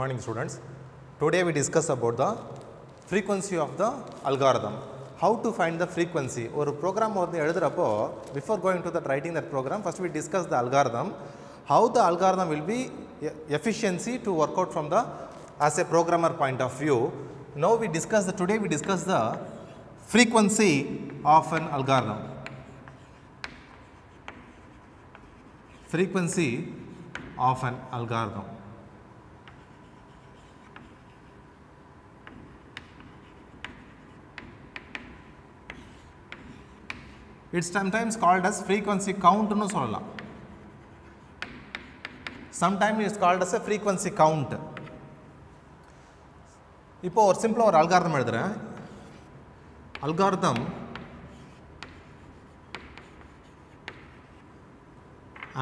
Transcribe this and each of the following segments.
morning students. Today we discuss about the frequency of the algorithm. How to find the frequency. ஒரு program வந்து எழுதுறப்போ before going to that writing that program first we discuss the algorithm. How the algorithm will be e- efficiency to work out from the as a programmer point of view. Now we discuss the today we discuss the frequency of an algorithm. Frequency of an algorithm. It's sometimes called as frequency கவுண்ட்னு சொல்லலாம் sometime it's called as a frequency count இப்போ ஒரு சிம்பிளாக ஒரு algorithm எழுதுகிறேன் algorithm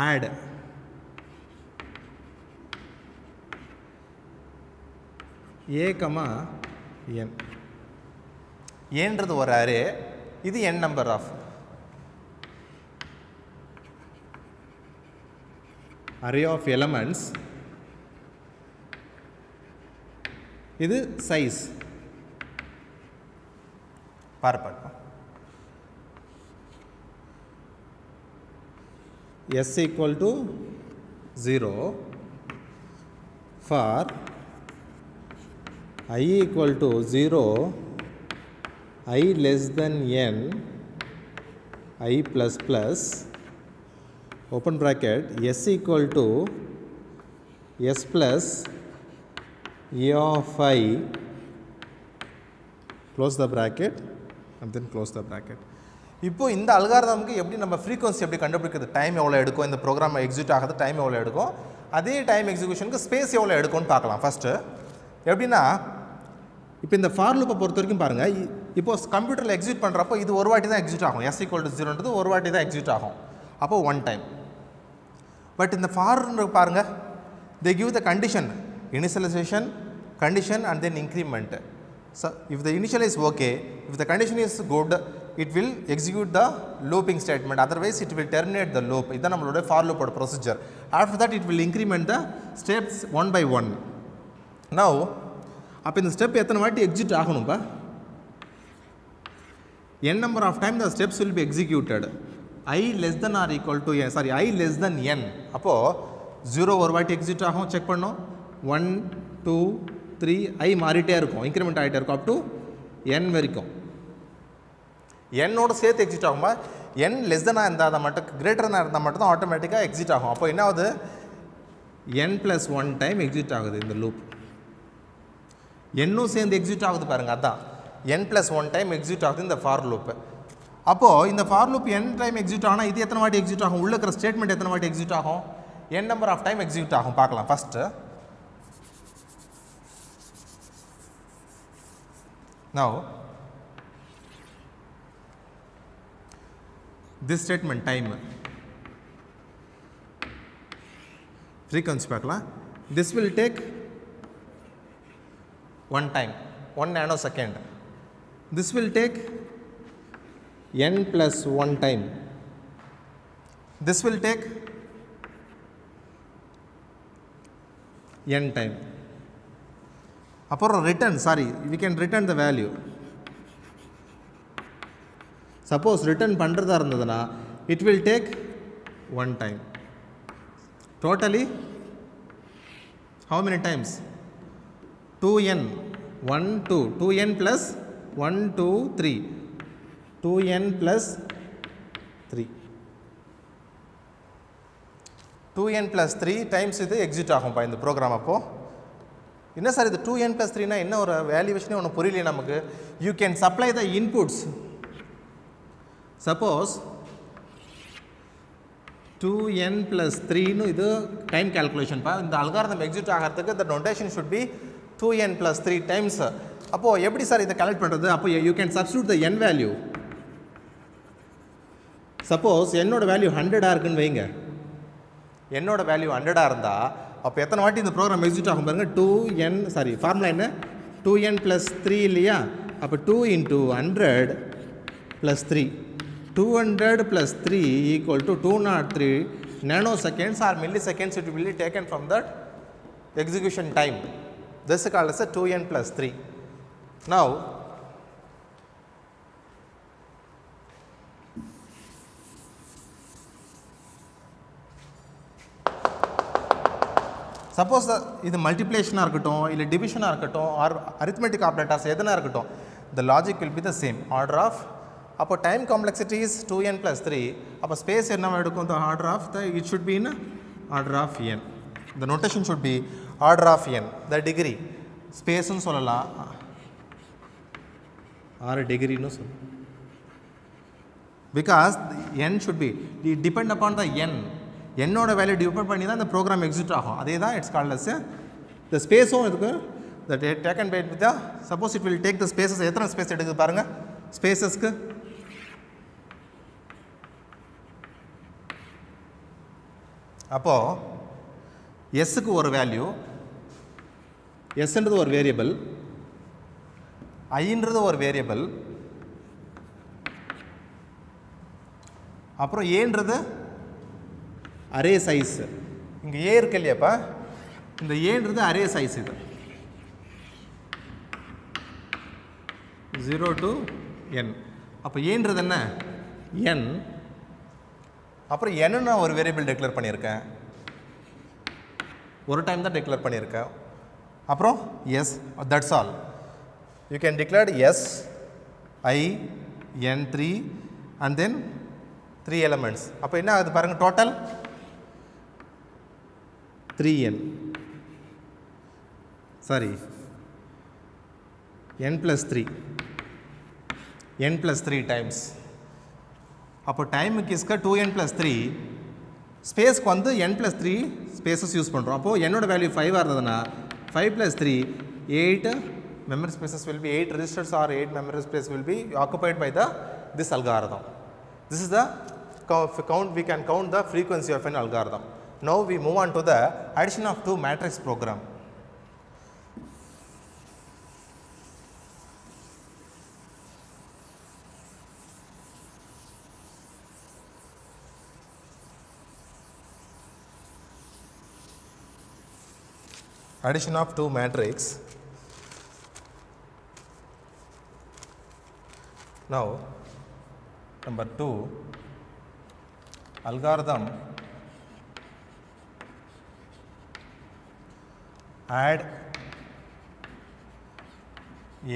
add A comma N ஏன்றது ஒரு array இது N number of array of elements இது சைஸ் பார்ப்போம் s equal to 0 for i equal to 0 i less than n i plus plus Open bracket s equal to s plus e of i close the bracket and then close the bracket. இப்போ இந்த அல்காரதமுக்கு எப்படி நம்ம frequency எப்படி கண்டுபிடிக்கிறது? Time எவ்வளோ எடுக்கும்? இந்த program execute ஆகிறது டைம் எவ்வளோ எடுக்கும்? அதே டைம் எக்ஸிக்யூஷனுக்கு ஸ்பேஸ் எவ்வளோ எடுக்கும்னு பார்க்கலாம் ஃபஸ்ட்டு எப்படின்னா இப்போ இந்த ஃபார் லூப்பை பொறுத்த வரைக்கும் பாருங்கள் இப்போ கம்ப்யூட்டரில் எக்ஸிக்யூட் பண்ணுறப்போ இது ஒரு வாட்டி தான் எக்ஸிக்யூட் ஆகும் எஸ் ஈக்குவல் டு ஜீரோன்றது ஒரு வாட்டி தான் எக்ஸிக்யூட் ஆகும். அப்போ ஒன் டைம் பட் இந்த ஃபார்னு பாருங்க. They give the condition initialization condition and then increment so if the initial okay if the condition is good it will execute the looping statement otherwise it will terminate the loop இதுதான் நம்மளோட for லூப்போட procedure after that it will increment the steps one by one now அப்போ இந்த step எத்தனை வாட்டி exit ஆகணும்ப்பா n number of time the steps will be executed. I less than or equal to n sorry i less than n. அப்போ 0 ஒரு வாட்டி exit ஆகும் check பண்ணோம். One two three ஐ மாறிட்டே இருக்கும். இன்க்ரிமெண்ட் ஆகிட்டே இருக்கும். அப் டு n வரைக்கும். என்னோட சேர்த்து எக்ஸிட் ஆகுமா என் லெஸ் தனாக இருந்தால் மட்டும் கிரேட்டராக இருந்தால் மட்டும் தான் ஆட்டோமேட்டிக்காக எக்ஸிட் ஆகும். அப்போ என்ன ஆகுது? N plus one time exit ஆகுது இந்த லூப் என்னும் சேர்ந்து எக்ஸிட் ஆகுது பாருங்க அதான். N plus one time exit ஆகுது இந்த ஃபார் லூப்பு அப்போது இந்த for loop n time exit ஆனால் இது எத்தனை வாட்டி எக்ஸிட் ஆகும் உள்ள இருக்கிற ஸ்டேட்மெண்ட் எத்தனை வாட்டி எக்ஸிட் ஆகும் n number of time exit ஆகும் பார்க்கலாம் first now this statement time frequency பார்க்கலாம் this will take one time, one nanosecond. This will take n plus one time. This will take n time. அப்புறம் return sorry we can return the value. Suppose return பண்ணுறதா இருந்ததுன்னா it will take one time totally how many times 2n 1 2 2n plus 1 2 3 2n plus 3 2n plus 3 times இது exit ஆகும்ப்பா இந்த program அப்போது என்ன sir இது two n plus த்ரீனா என்ன ஒரு வேல்யூவேஷனே ஒன்று புரியலையே நமக்கு. You can supply the inputs suppose two 2n plus 3னு இது டைம் கேல்குலேஷன்ப்பா இந்த அல்காரதம் எக்ஸிட் ஆகிறதுக்கு the notation should be 2n plus 3 times அப்போது எப்படி சார் இதை கலெக்ட் பண்ணுறது அப்போ you can substitute the n value suppose என்னோட வேல்யூ ஹண்ட்ரடாக இருக்குன்னு வைங்க. என்னோட வேல்யூ ஹண்ட்ரடாக இருந்தால் அப்போ எத்தனை வாட்டி இந்த ப்ரோக்ராம் எக்ஸிட் ஆகும் பாருங்கள் டூ என் சாரி ஃபார்முலா என்ன? டூ என் ப்ளஸ் த்ரீ இல்லையா? அப்போ two into hundred plus three two hundred plus three equal to two naught three nanoseconds or milliseconds it will taken from that execution time this call is two n plus three now suppose இது மல்டிப்ளேஷனாக இருக்கட்டும் இல்லை டிவிஷனாக இருக்கட்டும் or arithmetic operators எதனா இருக்கட்டும் the logic will be the same order of அப்போ time complexity is two n plus three அப்போ ஸ்பேஸ் என்ன எடுக்கும்? The order of the it should be in order of n the notation should be order of n the degree ஸ்பேஸ்னு சொல்லலாம். ஆறு டிகிரின்னு சொல்லலாம். Because n should be depend upon the n என்னோட value depend பண்ணி தான் இந்த ப்ரோக்ராம் எக்ஸிட் ஆகும். அதே தான் இட்ஸ் கால்ட் அஸ் இந்த ஸ்பேஸும் இதுக்கு. The taken by with suppose it will take the spaces எத்தனை ஸ்பேஸ் எடுக்குது பாருங்கள் ஸ்பேசஸ்க்கு அப்போது எஸ்ஸுக்கு ஒரு வேல்யூ எஸ்ன்றது ஒரு வேரியபிள் ஐன்றது ஒரு வேரியபிள் அப்புறம் ஏன்றது அரே சைஸ். இங்கே ஏ இருக்கு இல்லையாப்பா? இந்த ஏன்றது அரே சைஸ் இது. Zero to n. அப்போ ஏன்றது என்ன? என். அப்புறம் என்ன நான் ஒரு வேரியபிள் டிக்ளேர் பண்ணியிருக்கேன். ஒரு டைம் தான் டிக்ளேர் பண்ணியிருக்கேன். அப்புறம் yes that's all you can declared as i n three and then three elements அப்போ என்ன ஆகுது பாருங்கள் total three n sorry n plus three n plus three times அப்போ டைமுக்கு இஸ்க டூ என் ப்ளஸ் த்ரீ ஸ்பேஸ்க்கு வந்து n plus three spaces use பண்ணுறோம் அப்போது என்னோட வேல்யூ ஃபைவாக இருந்ததுன்னா five plus three eight memory spaces will be 8 registers or 8 memory space will be occupied by the this algorithm this is the co- count we can count the frequency of an algorithm now we move on to the addition of two matrix program. Addition of two matrix. Now number 2 algorithm add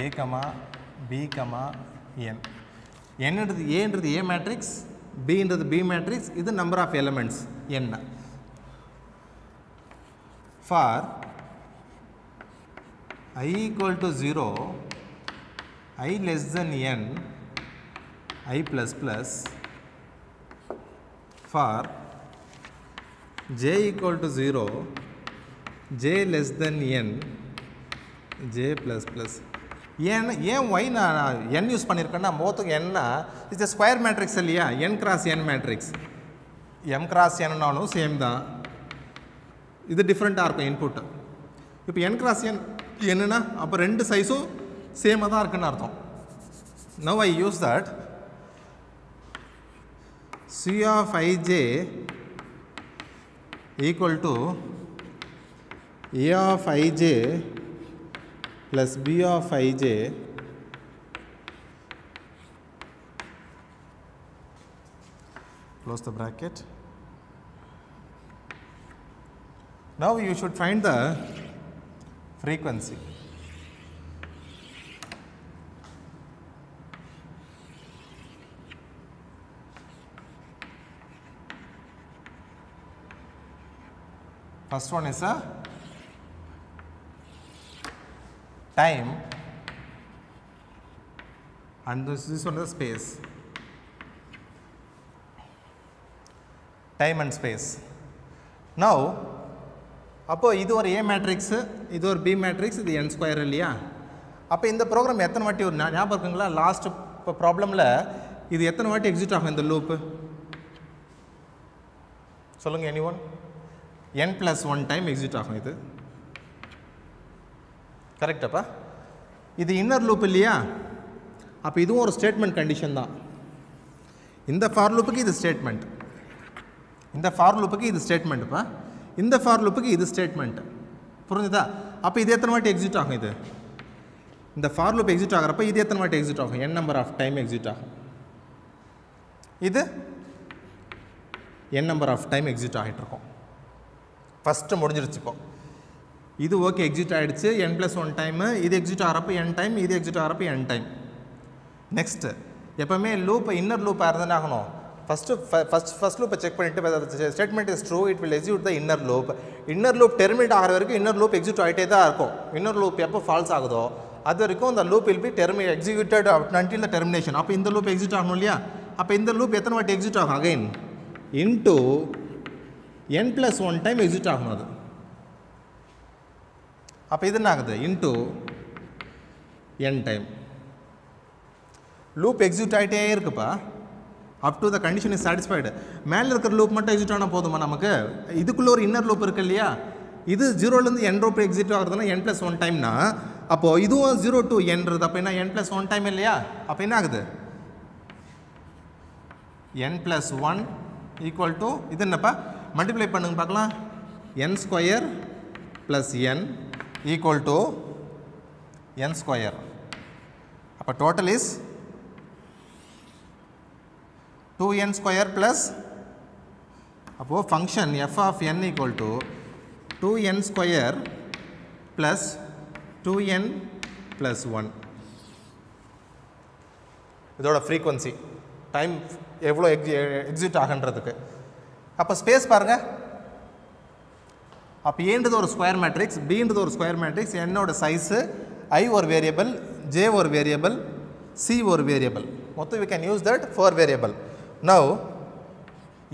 a comma b comma n என்னது ஏன்றது A matrix பின்றது B matrix இது number of elements என்ன for i equal to 0 i less than n i plus plus for j equal to 0 j less than n. J plus plus. ஏன் ஏன் why நான் n use பண்ணியிருக்கேன்னா மோத்துக்கு என்ன it's square matrix இல்லையா? N cross n matrix m cross என்னன்னாலும் same தான். இது டிஃப்ரெண்ட்டாக இருக்கும் இன்புட் இப்போ என் கிராஸ் என் என்னன்னா அப்போ ரெண்டு சைஸும் சேமாக தான் இருக்குன்னு அர்த்தம். Now I use that c of i j equal to a of ij plus b of ij close the bracket. Now you should find the frequency. First one is a time and this, this one is space. Time and space. Now அப்போ இது ஒரு ஏ matrix இது ஒரு B matrix இது n square இல்லையா? அப்போ இந்த program எத்தனை வாட்டி ஒரு ஞாபகம் இருக்குங்களா லாஸ்ட் இப்போ ப்ராப்ளமில் இது எத்தனை வாட்டி எக்ஸிட் ஆகும் இந்த லூப்பு சொல்லுங்கள் any one n plus one time exit ஆகும் இது. கரெக்டாப்பா? இது இன்னர் லூப் இல்லையா? அப்போ இதுவும் ஒரு ஸ்டேட்மெண்ட் கண்டிஷன் தான். இந்த ஃபார் லூப்புக்கு இது ஸ்டேட்மெண்ட் இந்த ஃபார் லூப்புக்கு இது ஸ்டேட்மெண்ட்டுப்பா இந்த ஃபார் லூப்புக்கு இது ஸ்டேட்மெண்ட் புரிஞ்சுதா? அப்போ இது எத்தனை வாட்டி எக்ஸிட் ஆகும் இது? இந்த ஃபார் லூப் எக்ஸிட் ஆகிறப்ப இது எத்தனை வாட்டி எக்ஸிட் ஆகும்? N number of time exit ஆகும். இது? N number of time exit ஆகிட்டு இருக்கும் ஃபஸ்ட்டு முடிஞ்சிருச்சு இப்போ. இது ஓகே எக்ஸிட் ஆகிடுச்சு என் ப்ளஸ் ஒன் டைமு இது எக்ஸிட் ஆகிறப்ப என் டைம் இது எக்ஸிட் ஆகிறப்ப என் டைம் நெக்ஸ்ட்டு எப்போவுமே லூப் இன்னர் லூப்பாக இருந்தால் ஆகணும். ஃபஸ்ட்டு ஃபஸ்ட் ஃபஸ்ட் லூப்பை செக் பண்ணிவிட்டு statement is true it will exit the inner loop inner loop terminate ஆகிற வரைக்கும் இன்னர் லூப் எக்ஸிட் ஆகிட்டே தான் இருக்கும். இன்னர் லூப் எப்போ ஃபால்ஸ் ஆகுதோ அது வரைக்கும் அந்த loop will be டெர்மி executed until the termination அப்போ இந்த லூப் எக்ஸிட் ஆகணும் இல்லையா? அப்போ இந்த லூப் எத்தனை வாட்டி எக்ஸிட் ஆகும்? Again into n plus one time exit ஆகணும் அது. அப்போ இது என்ன ஆகுது into n time loop execute ஆகிட்டே இருக்குப்பா. Up to the condition is satisfied மேலே இருக்கிற லூப் மட்டும் எக்ஸிட் ஆனால் போதுமா நமக்கு? இதுக்குள்ளே ஒரு இன்னர் லூப் இருக்கு இல்லையா? இது ஜீரோலேருந்து என் ரூப் எக்ஸிட் ஆகிறதுனா என் ப்ளஸ் ஒன் டைம்னா அப்போது இதுவும் ஜீரோ டு என்றது அப்போ என்ன என் ப்ளஸ் ஒன் டைம் இல்லையா? அப்போ என்ன ஆகுது? N plus one equal to இது என்னப்பா? மல்டிப்ளை பண்ணுங்க பார்க்கலாம். N square plus n equal to n square அப்போ total is two square square plus அப்போது function f of n equal to two plus square plus two plus one இதோட frequency time எவ்வளோ எக்ஸி exit ஆகுன்றதுக்கு. அப்போ space பாருங்கள் அப்போ ஏன்றது ஒரு ஸ்கொயர் மேட்ரிக்ஸ் பீன்றது ஒரு ஸ்கொயர் மேட்ரிக்ஸ் என்னோட சைஸு ஐ ஒரு வேரியபிள் ஜே ஒரு வேரியபிள் சி ஒரு வேரியபிள் மொத்தம் we can use that four variable now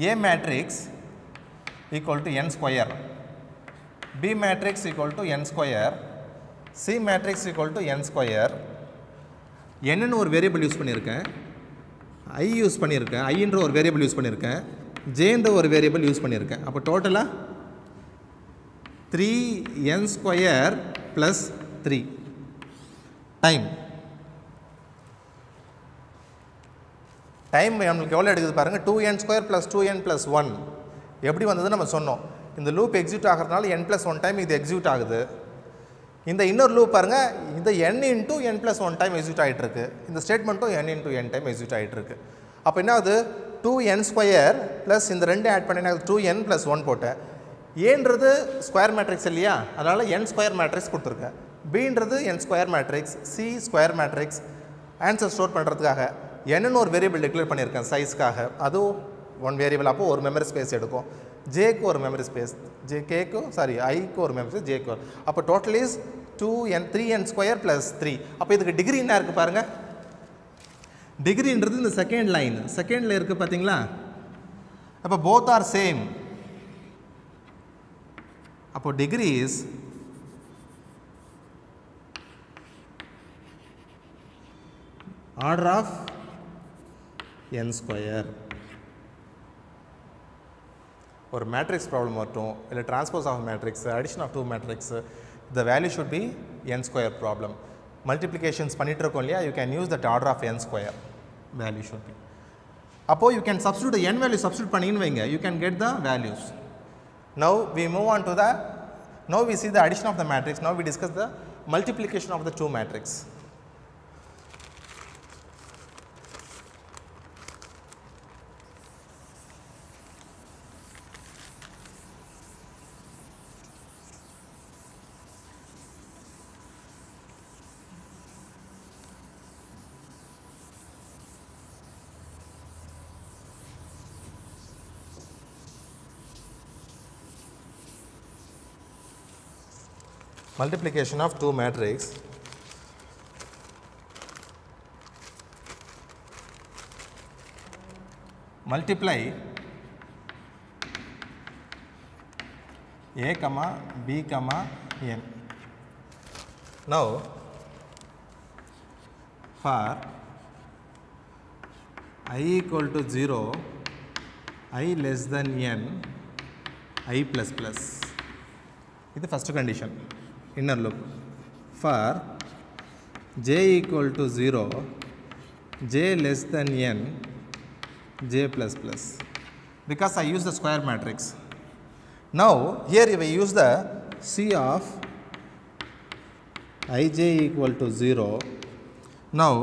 A matrix equal to n square B matrix equal to n square C matrix equal to n square என்னன்னு ஒரு variable use பண்ணியிருக்கேன் i use பண்ணியிருக்கேன் ஐன்ற ஒரு variable use பண்ணியிருக்கேன் ஜேன்ற ஒரு variable use பண்ணியிருக்கேன் அப்போ டோட்டலாக three n square plus three time time நம்மளுக்கு எவ்வளோ எடுக்குது பாருங்கள் two n square plus two n plus one எப்படி வந்தது நம்ம சொன்னோம். இந்த லூப் எக்ஸிக்யூட் ஆகிறதுனால என் ப்ளஸ் ஒன் டைம் இது எக்ஸிக்யூட் ஆகுது. இந்த இன்னொரு லூப் பாருங்கள் இந்த n into n plus one time execute ஆகிட்டுருக்கு இந்த ஸ்டேட்மெண்ட்டும் n into n time execute ஆகிட்டுருக்கு அப்போ என்ன ஆகுது? டூ என் ஸ்கொயர் ப்ளஸ் இந்த ரெண்டு ஆட் பண்ணி டூ என் ப்ளஸ் ஒன் போட்டேன். ஏன்றது ஸ்கொயர் மேட்ரிக்ஸ் இல்லையா? அதனால் என் ஸ்கொயர் மேட்ரிக்ஸ் கொடுத்துருக்கேன் பீன்றது n square matrix C square matrix answer store பண்ணுறதுக்காக என்னென்னு ஒரு வேரியபிள் டிக்ளேர் பண்ணியிருக்கேன் சைஸ்க்காக அதுவும் ஒன் வேரியபிள் அப்போது ஒரு மெமரி ஸ்பேஸ் எடுக்கும். ஜேக்கு ஒரு மெமரி ஸ்பேஸ் ஜே கேக்கு சாரி ஐக்கு ஒரு மெமரி ஸ்பேஸ் ஜேக்கு ஒரு. அப்போ total is two n three n square plus three அப்போ இதுக்கு டிகிரி என்ன இருக்குது பாருங்கள் டிகிரின்றது இந்த செகண்ட் லைன் செகண்டில் இருக்குது பார்த்தீங்களா அப்போ போத் ஆர் சேம் அப்போ degree is order of n square ஒரு மேட்ரிக்ஸ் ப்ராப்ளம் மட்டும் இல்லை transpose of matrix addition of two matrix the value should be n square problem multiplications பண்ணிட்டு இருக்கோம் இல்லையா you can use that order of n square value should be அப்போது you can substitute n value substitute பண்ணின்னு வைங்க. You can get the values Now we move on to the, now we see the addition of the matrix, now we discuss the multiplication of the two matrix. multiplication of two matrix multiply a comma b comma n. Now, for i equal to 0, i less than n, i plus plus. This is the first condition condition inner loop for j equal to zero j less than n j plus plus because I use the square matrix now here we use the C of ij equal to 0 now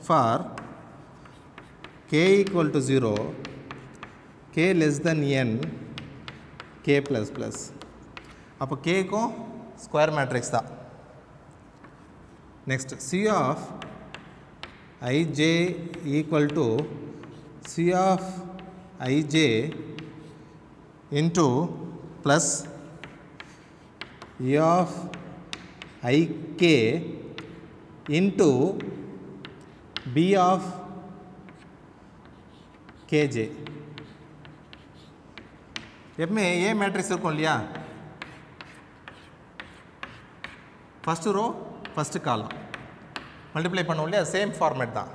for k equal to 0 k less than n k plus plus அப்போ கேக்கும் Square matrix தான் next c of ij equal to c of ij into plus e of ik into b of kj எப்பவுமே ஏ matrix இருக்கும் இல்லையா first row first column multiply பண்ணோம் இல்லையா same format தான்.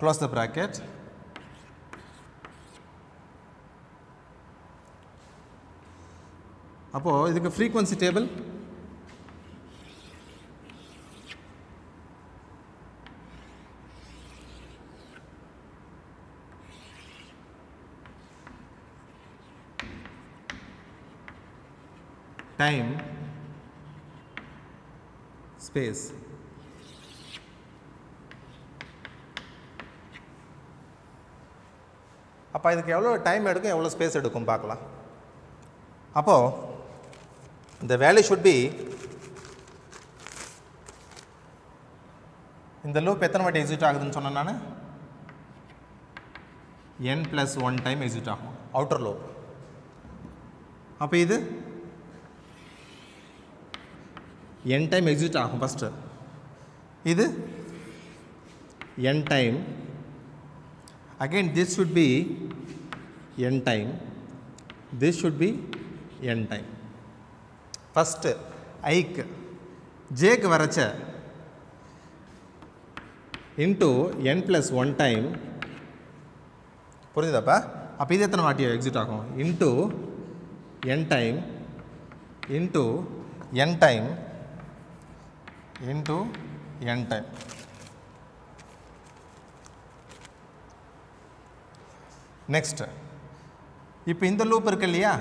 Close the bracket அப்போது இதுக்கு frequency table time space அப்போ இதுக்கு எவ்வளோ டைம் எடுக்கும் எவ்வளோ ஸ்பேஸ் எடுக்கும் பார்க்கலாம். அப்போது இந்த வேல்யூ ஷுட் பி இந்த லூப் எத்தனை வாட்டி எக்ஸிட் ஆகுதுன்னு சொன்னேன் நான்? N plus one time exit ஆகும். அவுட்டர் லூப் அப்போ இது? என் டைம் எக்ஸிட் ஆகும் ஃபஸ்ட்டு இது? N time again this should be n time. This should be n time. First ஐக்கு ஜேக்கு வரச்ச into n plus one time புரிஞ்சுதாப்பா அப்போ? இது எத்தனை வாட்டி எக்ஸிட் ஆகும்? Into n time into n time into n time next இப்போ இந்த லூப் இருக்கு இல்லையா?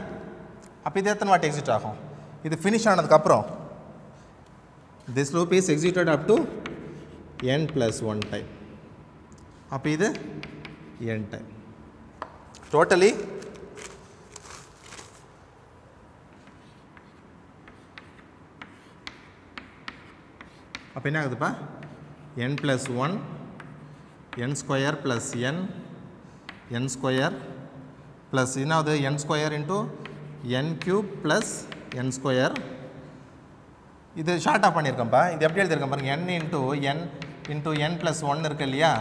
அப்போ இது எத்தனை வாட்டி எக்ஸிட் ஆகும்? இது ஃபினிஷ் ஆனதுக்கப்புறம் this loop is exited up to n plus one time அப்போ இது என் டைம் டோட்டலி அப்போ என்ன ஆகுதுப்பா? N plus one n square plus n n square plus என்னாவது? N square into n cube plus n square இது ஷார்ட்டாக பண்ணியிருக்கேன்ப்பா இது எப்படி எழுதியிருக்கேன் பாருங்க. N into n into n plus one இருக்கு இல்லையா?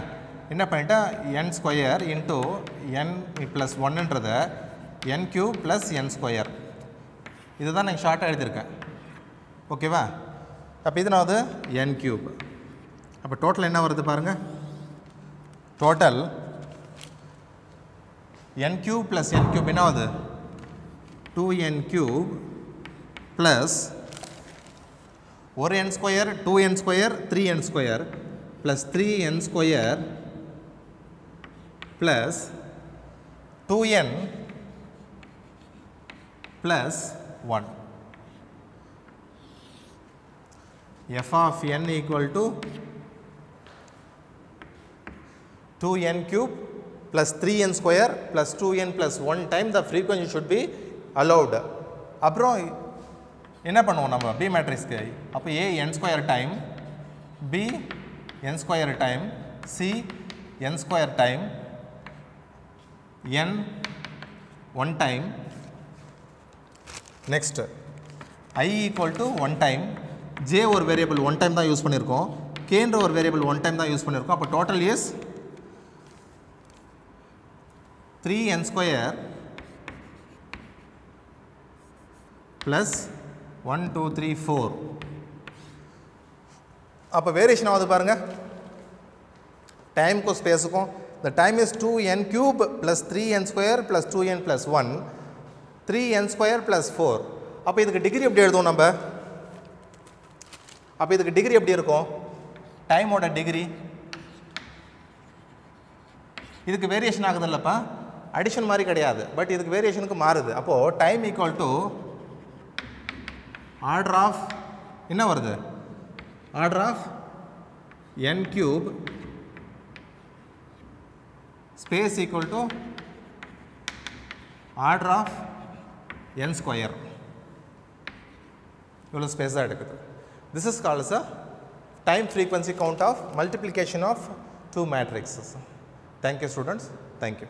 என்ன பண்ணிட்டால் n square into n plus ஒன்னுன்றதை n cube plus n square இதுதான் நான் ஷார்ட்டாக எழுதியிருக்கேன். ஓகேவா அப்போ இதனாவது என் கியூப் அப்போ டோட்டல் என்ன வருது பாருங்கள் total n cube plus n cube என்னாவது? டூ என் கியூப் ப்ளஸ் ஒரு n square two n square three n square plus three n square plus two n plus one f of n equal to 2n cube plus 3n square plus 2n plus 1 time the frequency should be allowed அப்புறம் என்ன பண்ணுவோம் நம்ம B மேட்ரிக்ஸ்க்கு அப்போ A n square time B n square time C n square time n one time next i equal to one time J ஒரு variable one time தான் use பண்ணியிருக்கோம் கேன்ற ஒரு வேரியபிள் ஒன் டைம் தான் யூஸ் பண்ணியிருக்கோம் அப்போ total is three n square plus one two three four அப்போ variation ஆகுது பாருங்கள் டைமுக்கும் ஸ்பேஸுக்கும் the time is two n cube plus three n square plus two n plus one three n square plus four அப்போ இதுக்கு degree எப்படி எழுதுவோம் நம்ம? அப்போ இதுக்கு டிகிரி எப்படி இருக்கும்? டைமோட டிகிரி இதுக்கு வேரியேஷன் ஆகுது இல்லைப்பா அடிஷன் மாதிரி கிடையாது. பட் இதுக்கு வேரியேஷனுக்கு மாறுது. அப்போது time equal to order of என்ன வருது? Order of n cube space equal to order of n square இவ்வளோ ஸ்பேஸ் தான் எடுக்குது. This is called as a time frequency count of multiplication of two matrices. Thank you students. Thank you.